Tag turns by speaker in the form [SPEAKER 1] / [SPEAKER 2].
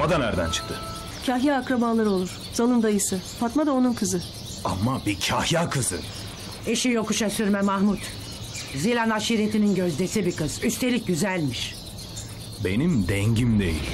[SPEAKER 1] Fatma da nereden çıktı?
[SPEAKER 2] Kahya akrabaları olur. Zal'ın dayısı. Fatma da onun kızı.
[SPEAKER 1] Ama bir kahya kızı.
[SPEAKER 3] Eşi yokuşa sürme Mahmut. Zilan aşiretinin gözdesi bir kız. Üstelik güzelmiş.
[SPEAKER 1] Benim dengim değil.